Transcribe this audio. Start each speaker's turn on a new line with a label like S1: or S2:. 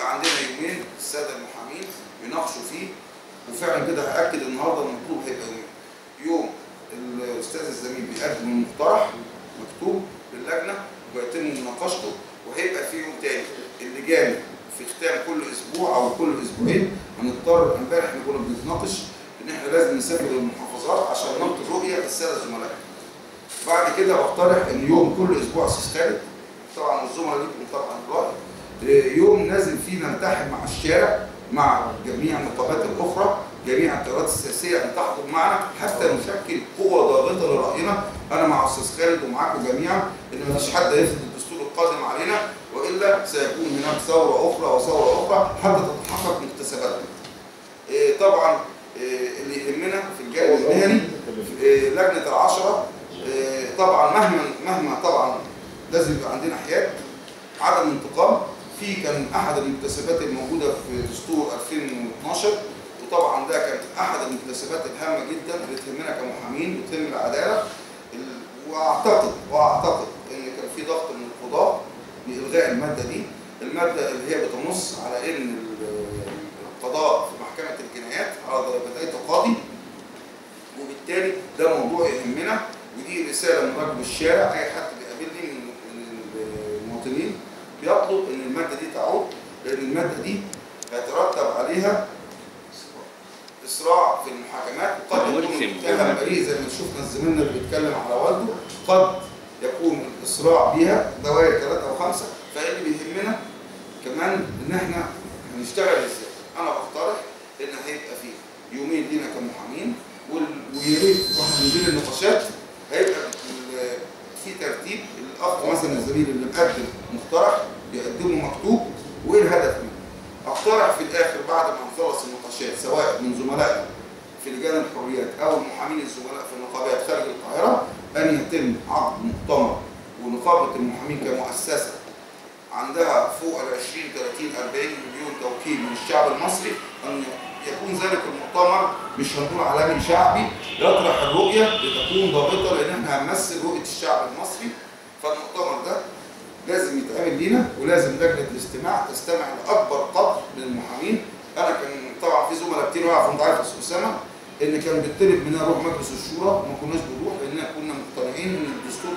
S1: يبقى عندنا يومين السادة المحامين يناقشوا فيه وفعلا كده هأكد النهارده المطلوب هيبقى يومين يوم الأستاذ الزميل بيقدم المقترح مكتوب للجنه وبيتم مناقشته وهيبقى في يوم تاني اللي جاي في ختام كل أسبوع أو كل أسبوعين هنضطر امبارح كنا بنتناقش إن إحنا لازم نسافر للمحافظات عشان ننقل رؤية للساده الزملاء. بعد كده بقترح إن يوم كل أسبوع سيسترد طبعا الزملاء ليكم طبعا يوم نازل فيه نلتحم مع الشارع مع جميع النقابات الأخرى جميع التيارات السياسية ان تحضر معنا حتى نشكل قوة ضاغطة لرأينا. أنا مع أستاذ خالد ومعاكم جميعا إن مفيش حد هيفرض الدستور القادم علينا وإلا سيكون هناك ثورة أخرى وثورة أخرى حتى تتحقق مكتسباتنا. إيه طبعا إيه اللي يهمنا في الجانب المهني إيه لجنة العشرة. طبعا مهما مهما طبعا لازم يبقى عندنا حياد عدم انتقام. في كان أحد المكتسبات الموجودة في دستور 2012 وطبعا ده كان أحد المكتسبات الهامة جدا اللي تهمنا كمحامين وتهم العدالة. ال- واعتقد وأعتقد إن كان في ضغط من القضاه لإلغاء المادة دي. المادة اللي هي بتنص على إن ال- القضاء في محكمة الجنايات على ضريبتي تقاضي وبالتالي ده موضوع يهمنا ودي رسالة من رجل الشارع أي حد تعود لأن المادة دي هيترتب عليها إسراع في المحاكمات وقد يكون بريء زي ما شفنا زميلنا اللي بيتكلم على والده قد يكون الإسراع بيها دوائر ثلاثة أو خمسه فاللي بيهمنا كمان إن إحنا هنشتغل إزاي؟ أنا بقترح إن هيبقى فيه يومين لينا كمحامين ويا ريت وإحنا بندير النقاشات هيبقى في ترتيب الأخ مثلا الزميل اللي مقدم النقاشات سواء من زملائنا في لجان الحريات أو المحامين الزملاء في النقابات خارج القاهرة أن يتم عقد مؤتمر. ونقابة المحامين كمؤسسة عندها فوق ال 20 30 40 مليون توكيل من الشعب المصري أن يكون ذلك المؤتمر مش هنقول عالمي شعبي يطرح الرؤية لتكون ضابطة لأن إحنا هنمثل رؤية الشعب المصري. فالمؤتمر ده لازم يتعمل لينا ولازم لجنة الاستماع تستمع لأكبر قدر من المحامين أنا كان طبعا في زملاء كتير واقف انت عارف يا أستاذ ان كان بيطلب مننا نروح مجلس الشورى وما كناش بنروح لأن كنا مقتنعين إن الدستور